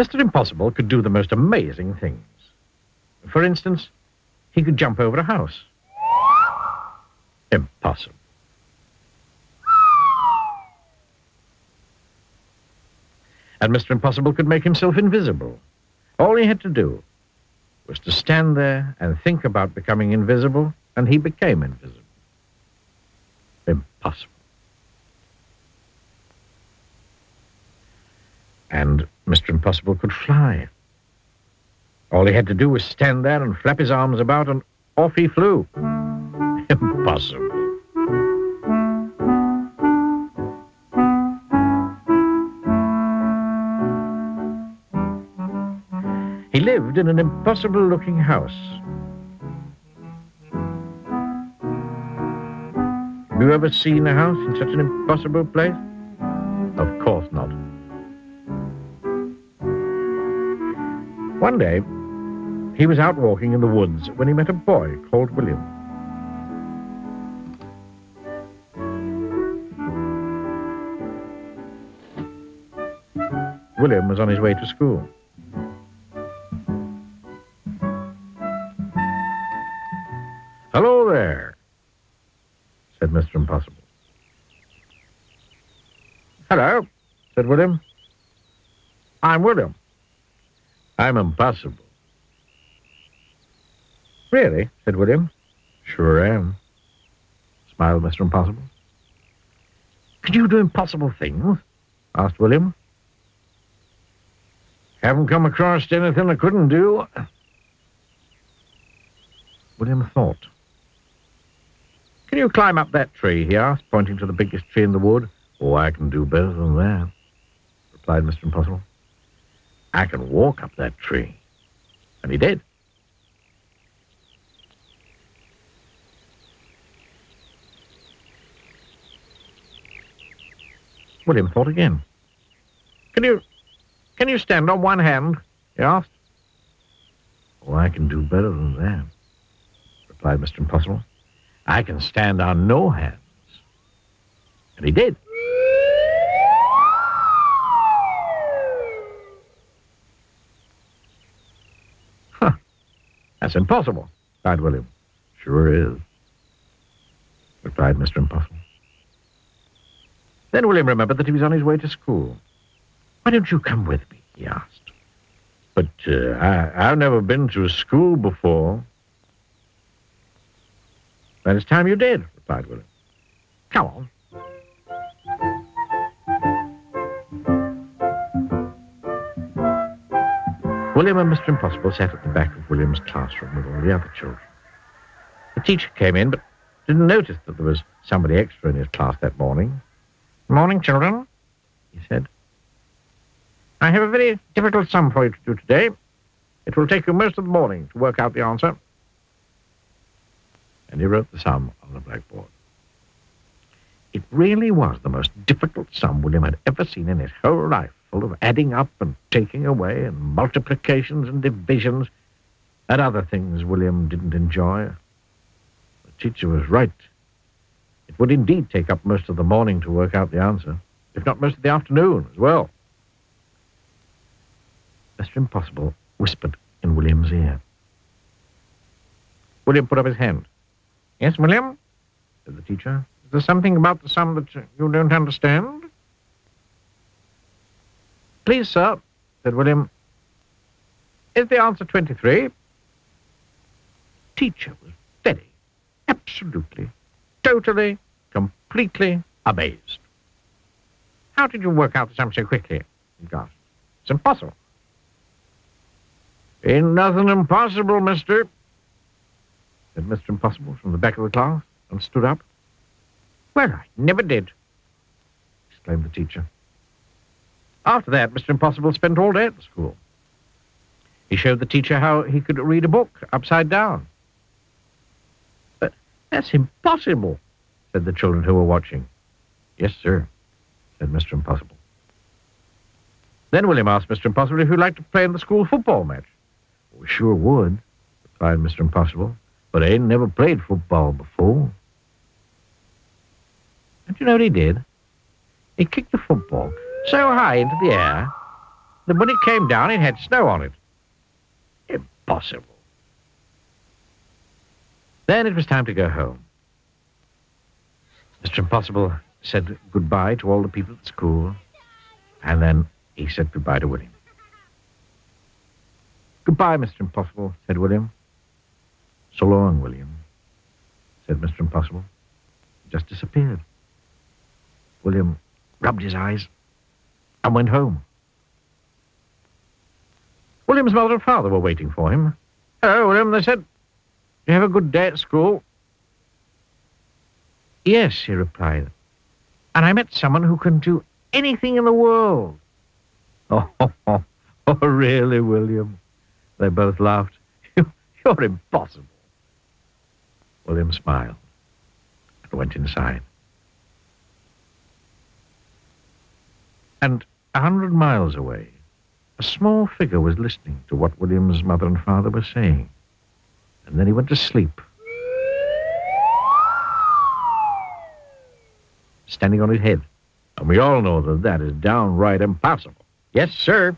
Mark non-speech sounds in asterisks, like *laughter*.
Mr. Impossible could do the most amazing things. For instance, he could jump over a house. Impossible. And Mr. Impossible could make himself invisible. All he had to do was to stand there and think about becoming invisible, and he became invisible. Impossible. And Mr. Impossible could fly. All he had to do was stand there and flap his arms about, and off he flew. *laughs* Impossible. He lived in an impossible looking house. Have you ever seen a house in such an impossible place? One day, he was out walking in the woods when he met a boy called William. William was on his way to school. Hello there, said Mr. Impossible. Hello, said William. I'm William. I'm impossible. Really? said William. Sure am, smiled Mr. Impossible. Could you do impossible things? asked William. Haven't come across anything I couldn't do. William thought. Can you climb up that tree? he asked, pointing to the biggest tree in the wood. Oh, I can do better than that, replied Mr. Impossible. I can walk up that tree. And he did. William thought again. Can you can you stand on one hand? he asked. Oh, I can do better than that, replied Mr. Impossible. I can stand on no hands. And he did. That's impossible, cried William. Sure is, replied Mr. Impossible. Then William remembered that he was on his way to school. Why don't you come with me? he asked. But uh, I, I've never been to a school before. Then it's time you did, replied William. Come on. William and Mr. Impossible sat at the back of William's classroom with all the other children. The teacher came in, but didn't notice that there was somebody extra in his class that morning. Morning, children, he said. I have a very difficult sum for you to do today. It will take you most of the morning to work out the answer. And he wrote the sum on the blackboard. It really was the most difficult sum William had ever seen in his whole life, full of adding up and taking away and multiplications and divisions and other things William didn't enjoy. The teacher was right. It would indeed take up most of the morning to work out the answer, if not most of the afternoon as well. Mr. Impossible whispered in William's ear. William put up his hand. Yes, William, said the teacher. Is there something about the sum that you don't understand? Please, sir, said William. Is the answer 23? Teacher was very, absolutely, totally, completely amazed. How did you work out the sum so quickly? he gasped. It's impossible. Ain't nothing impossible, mister, said Mr. Impossible from the back of the class and stood up. Well, I never did, exclaimed the teacher. After that, Mr. Impossible spent all day at the school. He showed the teacher how he could read a book upside down. But that's impossible, said the children who were watching. Yes, sir, said Mr. Impossible. Then William asked Mr. Impossible if he'd like to play in the school football match. We sure would, replied Mr. Impossible, but I ain't never played football before. And you know what he did? He kicked the football so high into the air Then when it came down, it had snow on it. Impossible. Then it was time to go home. Mr. Impossible said goodbye to all the people at school, and then he said goodbye to William. Goodbye, Mr. Impossible, said William. So long, William, said Mr. Impossible. He just disappeared. William rubbed his eyes and went home. William's mother and father were waiting for him. Hello, William, they said. You have a good day at school? Yes, he replied. And I met someone who can do anything in the world. *laughs* Oh, oh, oh, oh really, William? They both laughed. *laughs* You're impossible. William smiled and went inside. And a hundred miles away, a small figure was listening to what William's mother and father were saying. And then he went to sleep. Standing on his head. And we all know that that is downright impossible. Yes, sir.